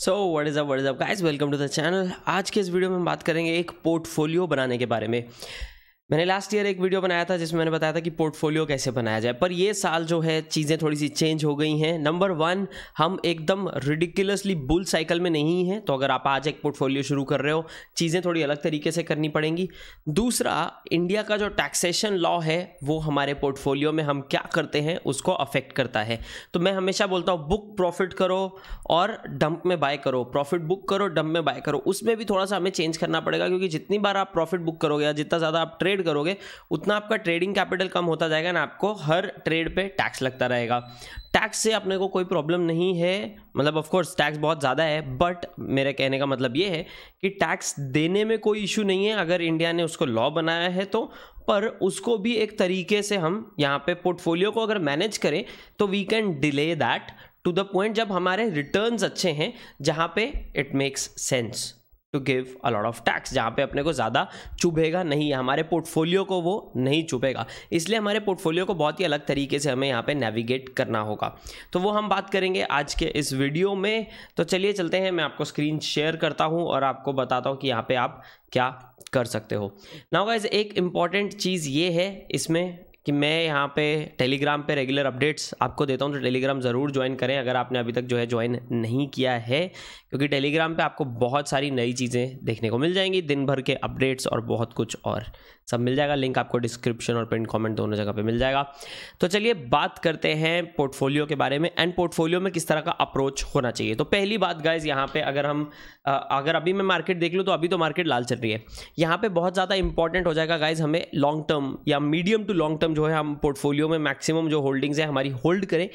So what is up what is up guys welcome to the channel आज के इस video में हम बात करेंगे एक पोर्टफोलियो बनाने के बारे में। मैंने लास्ट ईयर एक वीडियो बनाया था जिसमें मैंने बताया था कि पोर्टफोलियो कैसे बनाया जाए। पर ये साल जो है, चीज़ें थोड़ी सी चेंज हो गई हैं। नंबर वन हम एकदम रिडिकुलसली बुल साइकिल में नहीं हैं तो अगर आप आज एक पोर्टफोलियो शुरू कर रहे हो, चीज़ें थोड़ी अलग तरीके से करनी पड़ेंगी। दूसरा इंडिया का जो टैक्सेशन लॉ है, वो हमारे पोर्टफोलियो में हम क्या करते हैं, उसको अफेक्ट करता है। तो मैं हमेशा बोलता हूँ बुक प्रॉफिट करो और डंप में बाय करो। प्रॉफिट बुक करो डंप में बाय करो। उसमें भी थोड़ा सा हमें चेंज करना पड़ेगा, क्योंकि जितनी बार आप प्रॉफिट बुक करोगे या जितना ज़्यादा आप ट्रेड ट्रेड करोगे, उतना आपका ट्रेडिंग कैपिटल कम होता जाएगा ना आपको हर ट्रेड पे टैक्स लगता रहेगा। टैक्स से अपने को कोई प्रॉब्लम नहीं है। मतलब ऑफ़ कोर्स टैक्स बहुत ज़्यादा है बट मेरे कहने का मतलब ये है कि टैक्स देने में कोई इशू नहीं है। अगर इंडिया ने उसको लॉ बनाया है तो पर उसको भी एक तरीके से हम यहाँ पे पोर्टफोलियो को अगर मैनेज करें तो we can delay that to the point जब हमारे रिटर्न्स अच्छे हैं, जहाँ पे it makes sense to give a lot of tax जहाँ पे अपने को ज़्यादा चुभेगा नहीं, हमारे पोर्टफोलियो को वो नहीं चुभेगा। इसलिए हमारे पोर्टफोलियो को बहुत ही अलग तरीके से हमें यहाँ पे नेविगेट करना होगा। तो वो हम बात करेंगे आज के इस वीडियो में। तो चलिए चलते हैं, मैं आपको स्क्रीन शेयर करता हूँ और आपको बताता हूँ कि यहाँ पर आप क्या कर सकते हो। नाउ गाइज़ एक इंपॉर्टेंट चीज़ ये है, इसमें कि मैं यहाँ पे टेलीग्राम पे रेगुलर अपडेट्स आपको देता हूँ तो टेलीग्राम ज़रूर ज्वाइन करें, अगर आपने अभी तक जो है ज्वाइन नहीं किया है, क्योंकि टेलीग्राम पे आपको बहुत सारी नई चीज़ें देखने को मिल जाएँगी, दिन भर के अपडेट्स और बहुत कुछ और। सब मिल जाएगा लिंक आपको डिस्क्रिप्शन और प्रिंट कमेंट दोनों जगह पे मिल जाएगा। तो चलिए बात करते हैं पोर्टफोलियो के बारे में एंड पोर्टफोलियो में किस तरह का अप्रोच होना चाहिए। तो पहली बात गाइज़ यहाँ पे अगर हम अगर अभी मैं मार्केट देख लूँ तो अभी तो मार्केट लाल चल रही है। यहाँ पे बहुत ज़्यादा इंपॉर्टेंट हो जाएगा गाइज़ हमें लॉन्ग टर्म या मीडियम टू लॉन्ग टर्म जो है, हम पोर्टफोलियो में मैक्सिमम जो होल्डिंग्स है, हमारी होल्ड करें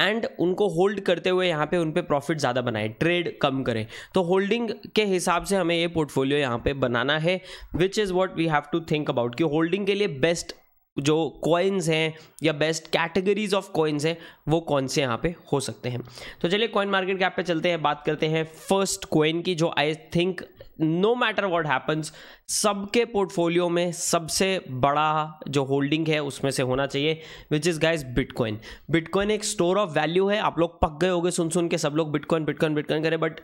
एंड उनको होल्ड करते हुए यहाँ पे उन पर प्रॉफिट ज़्यादा बनाए ट्रेड कम करें। तो होल्डिंग के हिसाब से हमें ये पोर्टफोलियो यहाँ पे बनाना है which is what we have to think about कि होल्डिंग के लिए बेस्ट जो कॉइन्स हैं या बेस्ट कैटेगरीज ऑफ़ कॉइन्स हैं, वो कौन से यहाँ पे हो सकते हैं। तो चलिए कॉइन मार्केट कैप पे चलते हैं, बात करते हैं फ़र्स्ट कॉइन की, जो I think no matter what happens सबके पोर्टफोलियो में सबसे बड़ा जो होल्डिंग है, उसमें से होना चाहिए which is guys bitcoin bitcoin एक स्टोर ऑफ़ वैल्यू है, आप लोग पक गए होगे सुन सुन के, सब लोग बिटकॉइन बिटकॉइन बिटकॉइन करें but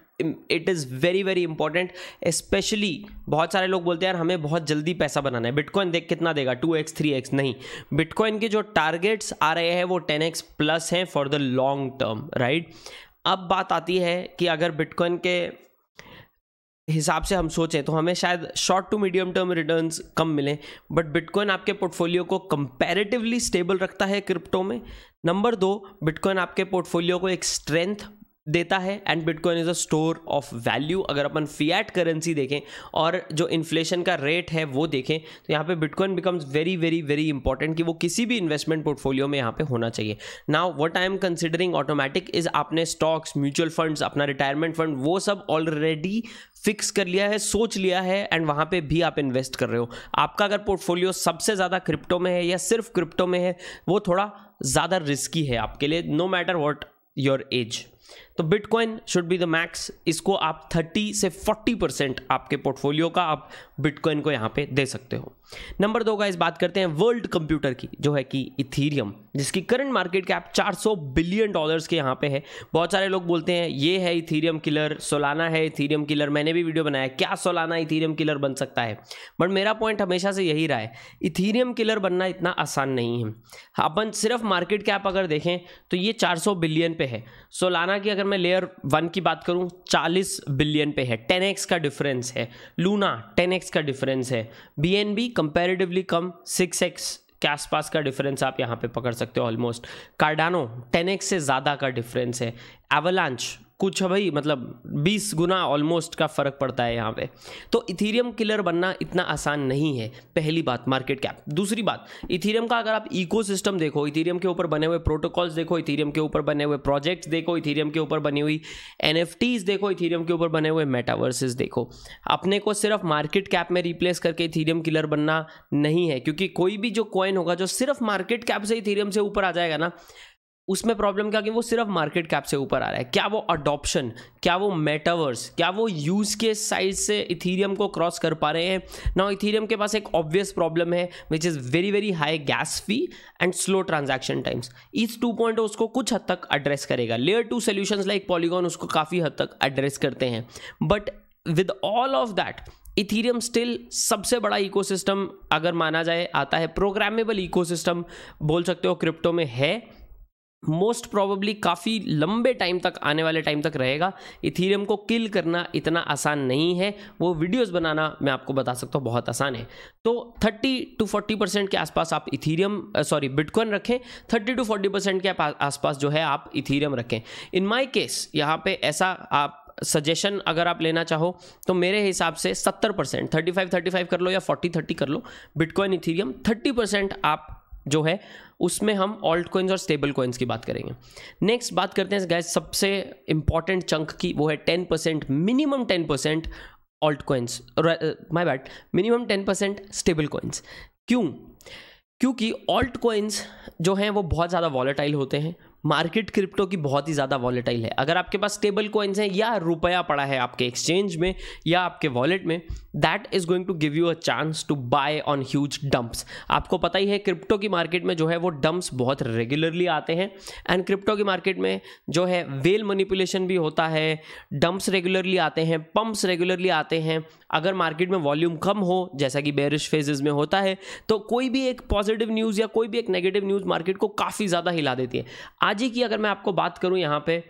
it is very very important specially बहुत सारे लोग बोलते हैं, यार, हमें बहुत जल्दी पैसा बनाना है। बिटकॉइन देख कितना देगा? टू एक्स थ्री एक्स नहीं। बिटकॉइन के जो टारगेट्स आ रहे हैं, वो टेन एक्स प्लस हैं for the long term right अब बात आती है कि अगर बिटकॉइन के हिसाब से हम सोचें तो हमें शायद short to medium term returns कम मिलें बट बिटकॉइन आपके पोर्टफोलियो को कंपैरेटिवली स्टेबल रखता है क्रिप्टो में। नंबर दो बिटकॉइन आपके पोर्टफोलियो को एक स्ट्रेंथ देता है and bitcoin is a store of value अगर अपन फियाट करेंसी देखें और जो इन्फ्लेशन का रेट है, वो देखें तो यहाँ पे bitcoin becomes very very very important कि वो किसी भी इन्वेस्टमेंट पोर्टफोलियो में यहाँ पे होना चाहिए। Now what I am considering automatic is आपने स्टॉक्स म्यूचुअल फंड्स अपना रिटायरमेंट फंड वो सब ऑलरेडी फिक्स कर लिया है, सोच लिया है एंड वहाँ पे भी आप इन्वेस्ट कर रहे हो। आपका अगर पोर्टफोलियो सबसे ज़्यादा क्रिप्टो में है या सिर्फ़ क्रिप्टो में है, वो थोड़ा ज़्यादा रिस्की है आपके लिए no matter what your age तो bitcoin should be the max इसको आप 30 से 40 परसेंट आपके पोर्टफोलियो का आप बिटकॉइन को यहाँ पे दे सकते हो। नंबर दो का इस बात करते हैं वर्ल्ड कंप्यूटर की, जो है कि इथीरियम जिसकी current market cap 400 billion dollars के यहाँ पे है। बहुत सारे लोग बोलते हैं, ये है इथीरियम किलर सोलाना है इथीरियम किलर मैंने भी वीडियो बनाया क्या सोलाना इथीरियम किलर बन सकता है? बट मेरा पॉइंट हमेशा से यही रहा है इथीरियम किलर बनना इतना आसान नहीं है। अपन सिर्फ़ मार्केट कैप अगर देखें तो ये चार सौ बिलियन पे है। सोलाना की अगर मैं लेयर वन की बात करूँ, चालीस बिलियन पे है। टेन का डिफरेंस है। लूना टेन का डिफरेंस है। बी कंपेरेटिवली कम सिक्स एक्स के आसपास का डिफरेंस आप यहाँ पे पकड़ सकते हो ऑलमोस्ट कार्डानो टेन एक्स से ज़्यादा का डिफरेंस है। एवलांच कुछ है भाई मतलब 20 गुना ऑलमोस्ट का फ़र्क पड़ता है यहाँ पे। तो इथीरियम किलर बनना इतना आसान नहीं है, पहली बात मार्केट कैप दूसरी बात इथीरियम का अगर आप इकोसिस्टम देखो इथीरियम के ऊपर बने हुए प्रोटोकॉल्स देखो इथीरियम के ऊपर बने हुए प्रोजेक्ट्स देखो इथीरियम के ऊपर बनी हुई एन देखो इथीरियम के ऊपर बने हुए मेटावर्सेस देखो। अपने को सिर्फ़ मार्केट कैप में रिप्लेस करके इथीरियम किलर बनना नहीं है, क्योंकि कोई भी जो कॉइन होगा, जो सिर्फ़ मार्केट कैप से इथीरियम से ऊपर आ जाएगा ना उसमें प्रॉब्लम क्या कि वो सिर्फ़ मार्केट कैप से ऊपर आ रहा है। क्या वो अडॉप्शन क्या वो मेटावर्स क्या वो यूज़ के साइड से इथीरियम को क्रॉस कर पा रहे हैं? ना इथीरियम के पास एक ऑब्वियस प्रॉब्लम है which is very very high gas fee and slow transaction times इस टू पॉइंट उसको कुछ हद तक एड्रेस करेगा। Layer two solution like Polygon उसको काफ़ी हद तक एड्रेस करते हैं। But with all of that Ethereum still सबसे बड़ा इकोसिस्टम अगर माना जाए, आता है प्रोग्रामेबल इकोसिस्टम बोल सकते हो क्रिप्टो में है। मोस्ट प्रोबेबली काफ़ी लंबे टाइम तक, आने वाले टाइम तक रहेगा। इथीरियम को किल करना इतना आसान नहीं है। वो वीडियोस बनाना मैं आपको बता सकता हूँ, बहुत आसान है। तो 30 टू 40 परसेंट के आसपास आप इथीरियम सॉरी बिटकॉइन रखें। 30 टू 40 परसेंट के आसपास जो है आप इथीरियम रखें। इन माय केस यहाँ पे ऐसा आप सजेशन अगर आप लेना चाहो तो मेरे हिसाब से 70 परसेंट थर्टी फाइव कर लो या 40 30 कर लो। बिटकॉइन इथीरियम 30 परसेंट आप जो है, उसमें हम ऑल्ट कोइंस और स्टेबल कोइंस की बात करेंगे। नेक्स्ट बात करते हैं गैस सबसे इंपॉर्टेंट चंक की, वो है ten percent minimum ten percent alt coins my bet minimum ten percent stable coins क्यों? क्योंकि ऑल्ट कोइंस जो हैं, वो बहुत ज़्यादा वॉलेटाइल होते हैं। मार्केट क्रिप्टो की बहुत ही ज़्यादा वॉलेटाइल है। अगर आपके पास स्टेबल कॉइन्स हैं या रुपया पड़ा है आपके एक्सचेंज में या आपके वॉलेट में that is going to give you a chance to buy on huge dumps आपको पता ही है क्रिप्टो की मार्केट में जो है वो डंप्स बहुत रेगुलरली आते हैं एंड क्रिप्टो की मार्केट में जो है वेल मनीपुलेशन भी होता है डंप्स रेगुलरली आते हैं पंप्स रेगुलरली आते हैं। अगर मार्केट में वॉल्यूम कम हो, जैसा कि बेरिश फेजेस में होता है तो कोई भी एक पॉजिटिव न्यूज़ या कोई भी एक नेगेटिव न्यूज़ मार्केट को काफ़ी ज़्यादा हिला देती है। आज ही की अगर मैं आपको बात करूँ यहाँ पे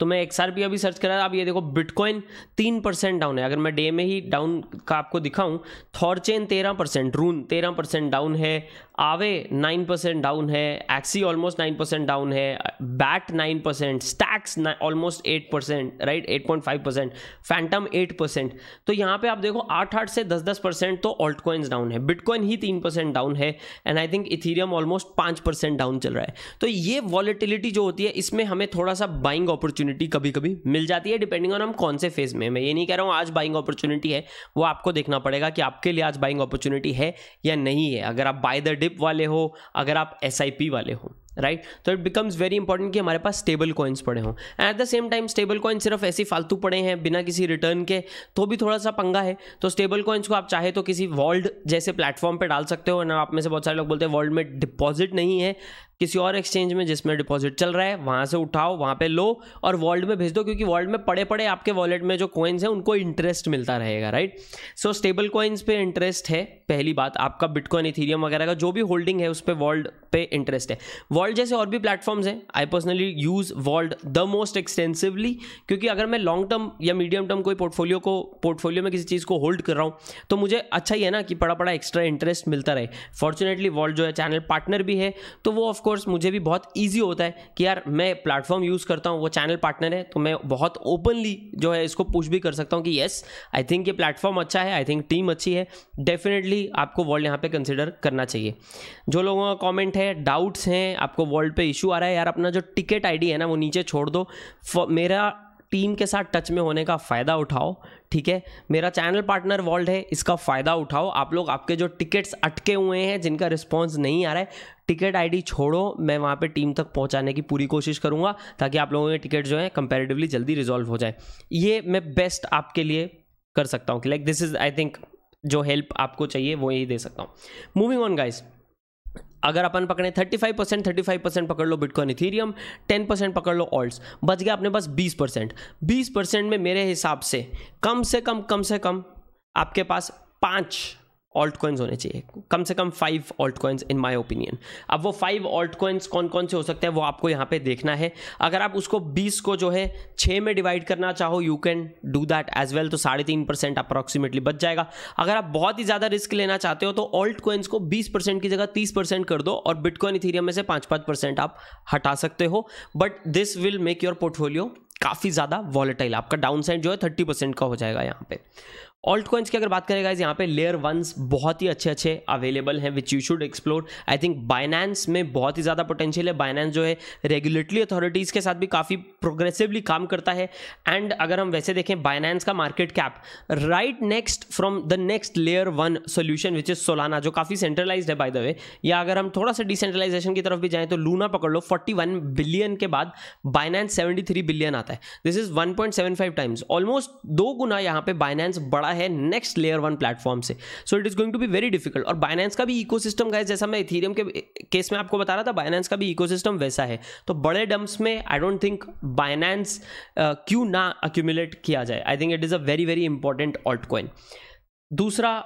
तो मैं एक्स भी अभी सर्च करा, अब ये देखो बिटकॉइन तीन परसेंट डाउन है। अगर मैं डे में ही डाउन का आपको दिखाऊँ थॉरचेन तेरह परसेंट रून तेरह परसेंट डाउन है आवे नाइन परसेंट डाउन है Axie almost nine percent down है BAT nine percent Stacks almost eight percent right eight point five percent Fantom eight percent तो यहाँ पे आप देखो, आठ आठ से दस दस परसेंट तो ऑल्ट कॉइन्स डाउन है। बिटकॉइन ही तीन परसेंट डाउन है and I think Ethereum almost पाँच परसेंट डाउन चल रहा है। तो ये वॉलिटिलिटी जो होती है, इसमें हमें थोड़ा सा बाइंग अपॉर्चुनिटी कभी कभी मिल जाती है डिपेंडिंग ऑन हम कौन से फ़ेज़ में मैं ये नहीं कह रहा हूँ आज बाइंग अपॉर्चुनिटी है, वो आपको देखना पड़ेगा कि आपके लिए आज बाइंग अपॉर्चुनिटी है या नहीं है। अगर आप बाय द डिप वाले हो, अगर आप एस वाले हो राइट तो इट बिकम्स वेरी इंपॉर्टेंट कि हमारे पास स्टेबल कॉइन्स पड़े हों। At the same time stable coin सिर्फ़ ऐसे फालतू पड़े हैं, बिना किसी रिटर्न के तो भी थोड़ा सा पंगा है। तो स्टेबल कॉइन्स को आप चाहे तो किसी वर्ल्ड जैसे प्लेटफॉर्म पे डाल सकते हो ना आप में से बहुत सारे लोग बोलते हैं वर्ल्ड में डिपॉजिट नहीं है। किसी और एक्सचेंज में जिसमें डिपॉजिट चल रहा है, वहाँ से उठाओ, वहाँ पे लो और वर्ल्ड में भेज दो, क्योंकि वर्ल्ड में पड़े पड़े आपके वॉलेट में जो कॉइन्स हैं, उनको इंटरेस्ट मिलता रहेगा राइट सो स्टेबल कॉइन्स पे इंटरेस्ट है, पहली बात, आपका बिटकॉइन इथीरियम वगैरह का जो भी होल्डिंग है, उस पर वर्ल्ड पे इंटरेस्ट है। वर्ल्ड जैसे और भी प्लेटफॉर्म्स हैं I personally use Vauld the most extensively क्योंकि अगर मैं लॉन्ग टर्म या मीडियम टर्म कोई पोर्टफोलियो को पोर्टफोलियो में किसी चीज़ को होल्ड कर रहा हूँ तो मुझे अच्छा ही है ना कि बड़ा बड़ा एक्स्ट्रा इंटरेस्ट मिलता रहे। फॉर्चुनेटली वर्ल्ड जो है चैनल पार्टनर भी है तो वो ऑफकोर्स मुझे भी बहुत ईजी होता है कि यार, मैं प्लेटफॉर्म यूज़ करता हूँ, वो चैनल पार्टनर है तो मैं बहुत ओपनली जो है इसको पुश भी कर सकता हूँ कि येस आई थिंक ये प्लेटफॉर्म अच्छा है आई थिंक टीम अच्छी है डेफिनेटली आपको वर्ल्ड यहाँ पे कंसिडर करना चाहिए। जो लोगों का कॉमेंट है डाउट्स हैं, आपको वर्ल्ड पे इशू आ रहा है, यार, अपना जो टिकट आईडी है ना, वो नीचे छोड़ दो मेरा टीम के साथ टच में होने का फ़ायदा उठाओ, ठीक है? मेरा चैनल पार्टनर वर्ल्ड है, इसका फ़ायदा उठाओ, आप लोग आपके जो टिकट्स अटके हुए हैं, जिनका रिस्पॉन्स नहीं आ रहा है टिकट आईडी छोड़ो, मैं वहाँ पे टीम तक पहुँचाने की पूरी कोशिश करूँगा, ताकि आप लोगों के टिकट जो है कंपेरेटिवली जल्दी रिजॉल्व हो जाए। ये मैं बेस्ट आपके लिए कर सकता हूँ, कि like this is I think जो हेल्प आपको चाहिए, वो यही दे सकता हूँ। मूविंग ऑन गाइज़ अगर अपन पकड़े thirty five percent thirty percent पकड़ लो बिटकॉइन इथीरियम टेन परसेंट पकड़ लो ऑल्ट्स बच गया अपने पास बीस परसेंट बीस परसेंट में मेरे हिसाब से कम से कम कम से कम आपके पास पाँच ऑल्ट कॉइन्स होने चाहिए। कम से कम five alt coins in my opinion अब वो फाइव ऑल्ट कॉइन्स कौन कौन से हो सकते हैं, वो आपको यहाँ पे देखना है। अगर आप उसको बीस को जो है छः में डिवाइड करना चाहो you can do that as well तो साढ़े तीन परसेंट अप्रॉक्सीमेटली बच जाएगा। अगर आप बहुत ही ज़्यादा रिस्क लेना चाहते हो तो ऑल्ट कॉइन्स को बीस परसेंट की जगह तीस परसेंट कर दो और बिटकॉइन इथीरियम में से पाँच पाँच परसेंट आप हटा सकते हो। But this will make your portfolio काफ़ी ज़्यादा वॉलेटाइल आपका डाउन साइड जो है थर्टी परसेंट का हो जाएगा यहाँ पे। ऑल्ट कॉइन्स की अगर बात करें गाइज़ यहाँ पे लेयर वंस बहुत ही अच्छे अच्छे अवेलेबल हैं which you should explore I think Binance में बहुत ही ज़्यादा पोटेंशियल है। बाइनेंस जो है रेगुलेटरी अथॉरिटीज़ के साथ भी काफ़ी प्रोग्रेसिवली काम करता है। एंड अगर हम वैसे देखें बाइनेंस का market cap right next from the next layer one solution which is Solana जो काफ़ी सेंट्रलाइज है बाय द वे या अगर हम थोड़ा सा डिसेंट्रलाइजेशन की तरफ़ भी जाएँ तो लूना पकड़ लो फोर्टी बिलियन के बाद बाइनेंस सेवेंटी बिलियन आता है। This is one times almost दो गुना यहाँ पे बाइनेंस बड़ा है नेक्स्ट लेयर वन प्लेटफॉर्म से। So it is going to be very difficult और बाइनेंस का भी इकोसिस्टम गाइस जैसा मैं इथीरियम के केस में आपको बता रहा था बाइनेंस का भी इकोसिस्टम वैसा है। तो बड़े डम्स में आई डोंट थिंक बाइनेंस क्यों ना अक्यूमुलेट किया जाए। I think it is a very very important alt coin दूसरा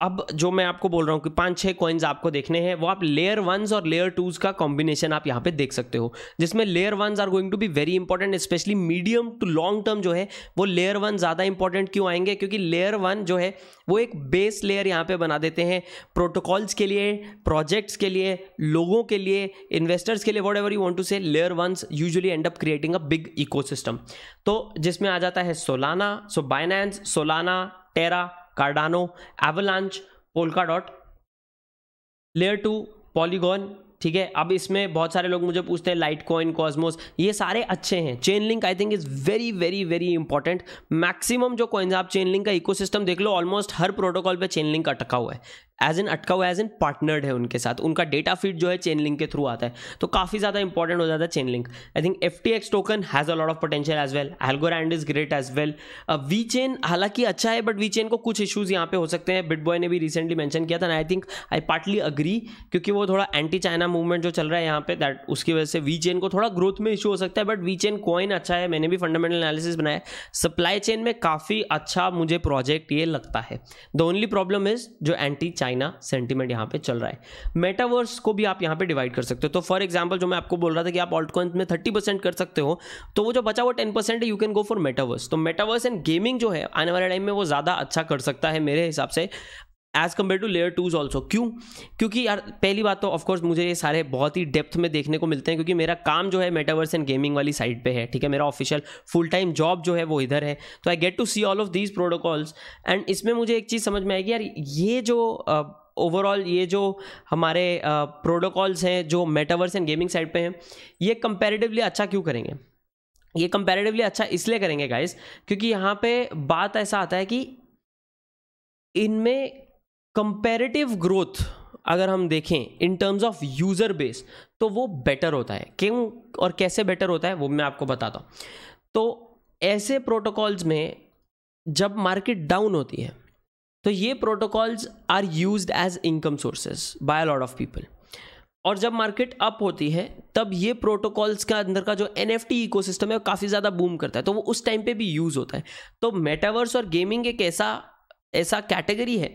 अब जो मैं आपको बोल रहा हूँ कि पाँच छह कॉइन्स आपको देखने हैं, वो आप लेयर वंस और लेयर टूज का कॉम्बिनेशन आप यहाँ पे देख सकते हो, जिसमें layer ones are going to be very important especially medium to long term जो है, वो लेयर वन ज़्यादा इंपॉर्टेंट क्यों आएँगे? क्योंकि लेयर वन जो है, वो एक बेस लेयर यहाँ पे बना देते हैं प्रोटोकॉल्स के लिए प्रोजेक्ट्स के लिए, लोगों के लिए इन्वेस्टर्स के लिए whatever you want to say layer ones usually end up creating a big eco तो जिसमें आ जाता है Solana so Binance Solana Terra Cardano Avalanche Polkadot layer two Polygon ठीक है? अब इसमें बहुत सारे लोग मुझे पूछते हैं लाइट कॉइन कॉस्मोस ये सारे अच्छे हैं। Chainlink I think is very very very important maximum जो कॉइन्स आप चेन लिंक का इकोसिस्टम देख लो ऑलमोस्ट हर प्रोटोकॉल पे चेन लिंक अटका हुआ है। एज एन अटका हुआ एज एन पार्टनर्ड है उनके साथ। उनका डेटा फ़ीड जो है चेन लिंक के थ्रू आता है। तो काफ़ी ज़्यादा इंपॉर्टेंट हो जाता है Chainlink I think F T X token has a lot of potential as well Algorand is great as well VeChain हालाँकि अच्छा है बट वी चेन को कुछ इशूज़ यहाँ पे हो सकते हैं। बिट बॉय ने भी रिसेंटली मैंशन किया था I think I partly agree क्योंकि वो थोड़ा एंटी चाइना मूवमेंट जो चल रहा है यहाँ पे दैट उसकी वजह से वी चेन को थोड़ा ग्रोथ में इशू हो सकता है बट वी चेन कॉइन अच्छा है। मैंने भी फंडामेंटल एनालिसिस बनाया सप्लाई चेन में काफ़ी अच्छा मुझे प्रोजेक्ट ये लगता है। द ओनली प्रॉब्लम इज़ जो एंटी चाइना सेंटिमेंट यहाँ पे चल रहा है। मेटावर्स को भी आप यहाँ पे डिवाइड कर सकते हो। तो फॉर एग्ज़ाम्पल जो मैं आपको बोल रहा था कि आप ऑल्ट में थर्टी परसेंट कर सकते हो तो वो जो बचा हुआ टेन परसेंट है you can go for metaverse तो मेटावर्स एंड गेमिंग जो है, आने वाले टाइम में वो ज़्यादा अच्छा कर सकता है मेरे हिसाब से। As compare to layer twos also क्यों? क्योंकि यार पहली बात तो ऑफकोर्स मुझे ये सारे बहुत ही डेप्थ में देखने को मिलते हैं क्योंकि मेरा काम जो है मेटावर्स एंड गेमिंग वाली साइड पे है ठीक है? मेरा ऑफिशियल फुल टाइम जॉब जो है वो इधर है। तो I get to see all of these protocols and इसमें मुझे एक चीज़ समझ में आएगी यार ये जो uh, ओवरऑल ये जो हमारे प्रोटोकॉल्स हैं जो मेटावर्स एंड गेमिंग साइड पे हैं ये कंपैरेटिवली अच्छा क्यों करेंगे? ये कंपैरेटिवली अच्छा इसलिए करेंगे गाइस क्योंकि यहाँ पे बात ऐसा आता है कि इनमें कंपैरेटिव ग्रोथ अगर हम देखें in terms of user base तो वो बेटर होता है। क्यों और कैसे बेटर होता है, वो मैं आपको बताता हूँ। तो ऐसे प्रोटोकॉल्स में जब मार्केट डाउन होती है तो ये protocols are use as income sources by lot of people और जब मार्केट अप होती है, तब ये प्रोटोकॉल्स का अंदर का जो N F T ecosystem है, वो काफ़ी ज़्यादा बूम करता है। तो वो उस टाइम पे भी यूज़ होता है। तो मेटावर्स और गेमिंग एक ऐसा ऐसा कैटेगरी है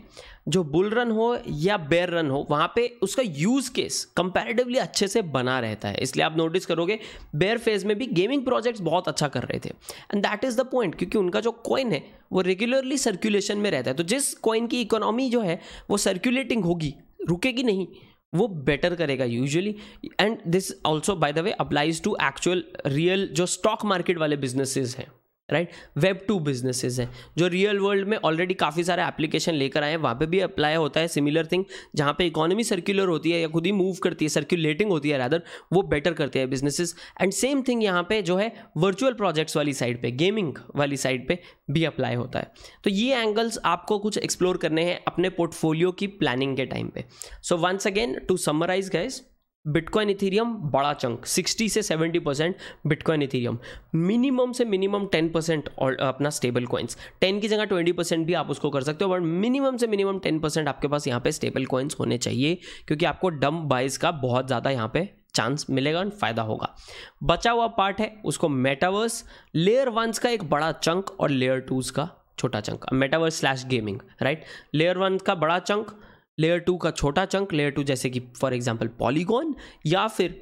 जो बुल रन हो या बेयर रन हो, वहाँ पे उसका यूज़ केस कंपैरेटिवली अच्छे से बना रहता है। इसलिए आप नोटिस करोगे बेयर फ़ेज़ में भी गेमिंग प्रोजेक्ट्स बहुत अच्छा कर रहे थे। And that is the point क्योंकि उनका जो कॉइन है, वो रेगुलरली सर्कुलेशन में रहता है। तो जिस कॉइन की इकोनॉमी जो है, वो सर्कुलेटिंग होगी, रुकेगी नहीं, वो बेटर करेगा usually and this also by the way applies to actual real जो स्टॉक मार्केट वाले बिजनेसेस हैं। राइट? वेब टू बिजनेसेस हैं, जो रियल वर्ल्ड में ऑलरेडी काफ़ी सारे एप्लीकेशन लेकर आए हैं। वहाँ पे भी अप्लाई होता है सिमिलर थिंग जहाँ पे इकोनॉमी सर्कुलर होती है या खुद ही मूव करती है सर्कुलेटिंग होती है रैदर वो बेटर करते हैं बिजनेसेस एंड सेम थिंग यहाँ पे जो है वर्चुअल प्रोजेक्ट्स वाली साइड पे गेमिंग वाली साइड पे भी अप्लाई होता है। तो ये एंगल्स आपको कुछ एक्सप्लोर करने हैं अपने पोर्टफोलियो की प्लानिंग के टाइम पे। So once again to summarize guys bitcoin Ethereum बड़ा चंक 60 से 70 परसेंट बिटकॉइन इथीरियम मिनिमम से मिनिमम 10 परसेंट और अपना स्टेबल कॉइन्स 10 की जगह 20 परसेंट भी आप उसको कर सकते हो बट मिनिमम से मिनिमम 10 परसेंट आपके पास यहाँ पे स्टेबल कॉइन्स होने चाहिए, क्योंकि आपको डम बाइज का बहुत ज़्यादा यहाँ पे चांस मिलेगा और फ़ायदा होगा। बचा हुआ पार्ट है उसको मेटावर्स लेयर वंस का एक बड़ा चंक और लेयर टूज का छोटा chunk metaverse slash gaming right layer one का बड़ा चंक लेयर टू का छोटा चंक लेयर टू जैसे कि फॉर एग्ज़ाम्पल पॉलीगॉन या फिर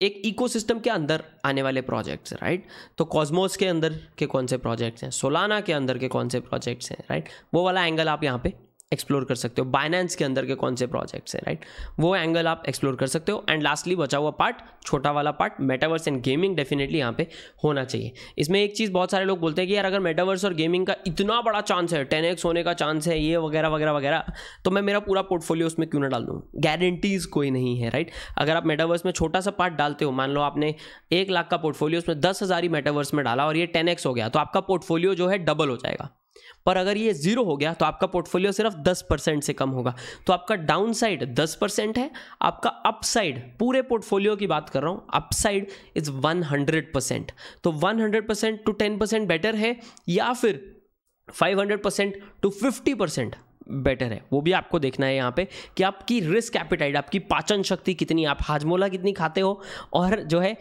एक इकोसिस्टम के अंदर आने वाले प्रोजेक्ट्स राइट तो कॉस्मोस के अंदर के कौन से प्रोजेक्ट्स हैं? सोलाना के अंदर के कौन से प्रोजेक्ट्स हैं राइट वो वाला एंगल आप यहाँ पे एक्सप्लोर कर सकते हो। बाइनेंस के अंदर के कौन से प्रोजेक्ट्स हैं राइट वो एंगल आप एक्सप्लोर कर सकते हो। एंड लास्टली बचा हुआ पार्ट छोटा वाला part metaverse and gaming definitely यहाँ पे होना चाहिए। इसमें एक चीज़ बहुत सारे लोग बोलते हैं कि यार, अगर मेटावर्स और गेमिंग का इतना बड़ा चांस है टेन होने का चांस है, ये वगैरह वगैरह वगैरह तो मैं मेरा पूरा पोर्टफोलियो उसमें क्यों ना डाल दूँ? गारंटीज कोई नहीं है राइट अगर आप मेटावर्स में छोटा सा पार्ट डालते हो, मान लो आपने एक लाख का पोर्टफोलियो उसमें दस हज़ार ही मेटावर्स में डाला और ये टेन हो गया तो आपका पोर्टफोलियो जो है डबल हो जाएगा। पर अगर ये ज़ीरो हो गया तो आपका पोर्टफोलियो सिर्फ़ दस परसेंट से कम होगा। तो आपका डाउन साइड दस परसेंट है, आपका अपसाइड पूरे पोर्टफोलियो की बात कर रहा हूँ upside is one hundred percent तो one hundred percent to ten percent better है या फिर five hundred percent to fifty percent better है। वो भी आपको देखना है यहाँ पे कि आपकी रिस्क एपिटाइट आपकी पाचन शक्ति कितनी, आप हाजमोला कितनी खाते हो और जो है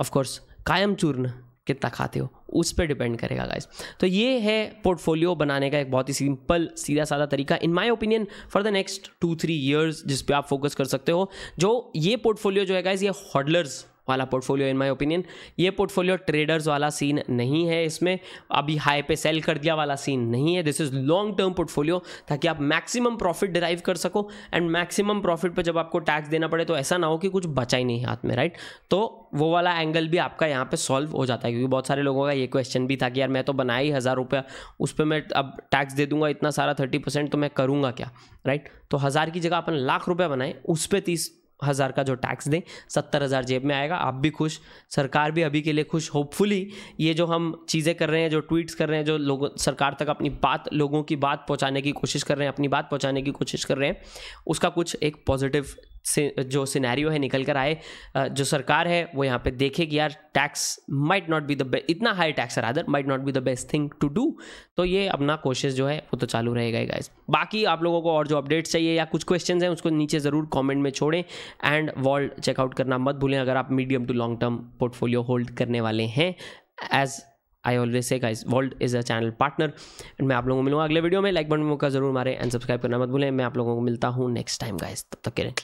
ऑफकोर्स कायम चूर्ण कितना खाते हो। उस पर डिपेंड करेगा गाइज़ तो ये है पोर्टफोलियो बनाने का एक बहुत ही सिंपल सीधा साधा तरीका. In my opinion for the next two three years जिस पे आप फोकस कर सकते हो, जो ये पोर्टफोलियो जो है गाइज़ ये हॉडलर्स वाला पोर्टफोलियो इन माय ओपिनियन ये पोर्टफोलियो ट्रेडर्स वाला सीन नहीं है इसमें। अभी हाई पे सेल कर दिया वाला सीन नहीं है। This is long term portfolio ताकि आप मैक्सिमम प्रॉफिट डिराइव कर सको एंड मैक्सिमम प्रॉफिट पर जब आपको टैक्स देना पड़े तो ऐसा ना हो कि कुछ बचा ही नहीं हाथ में राइट तो वो वाला एंगल भी आपका यहाँ पे सॉल्व हो जाता है, क्योंकि बहुत सारे लोगों का ये क्वेश्चन भी था कि यार मैं तो बनाया ही हज़ार रुपया, उस पर मैं अब टैक्स दे दूँगा, इतना सारा थर्टी परसेंट तो मैं करूँगा क्या राइट तो हज़ार की जगह अपन लाख रुपया बनाए, उस पर तीस हज़ार का जो टैक्स दें, सत्तर हज़ार जेब में आएगा, आप भी खुश। सरकार भी अभी के लिए खुश। होपफुली ये जो हम चीज़ें कर रहे हैं, जो ट्वीट्स कर रहे हैं, जो लोगों, सरकार तक अपनी बात, लोगों की बात पहुँचाने की कोशिश कर रहे हैं, अपनी बात पहुँचाने की कोशिश कर रहे हैं, उसका कुछ एक पॉजिटिव जो सिनेरियो है निकल कर आए जो सरकार है, वो यहाँ पे देखे कि यार tax might not be the best इतना high tax rather might not be the best thing to do तो ये अपना कोशिश जो है, वो तो चालू रहेगा ही गाइस बाकी आप लोगों को और जो अपडेट्स चाहिए या कुछ क्वेश्चन हैं, उसको नीचे ज़रूर कॉमेंट में छोड़ें एंड वॉल्ट चेकआउट करना मत भूलें, अगर आप medium to long term portfolio hold करने वाले हैं। As I always say guys Vauld is a channel partner and मैं आप लोगों को मिलूँगा अगले वीडियो में। लाइक बटन का ज़रूर मारे एंड सब्सक्राइब करना मत भूलें। मैं आप लोगों को मिलता हूँ नेक्स्ट टाइम गाइस तब तक के लिए।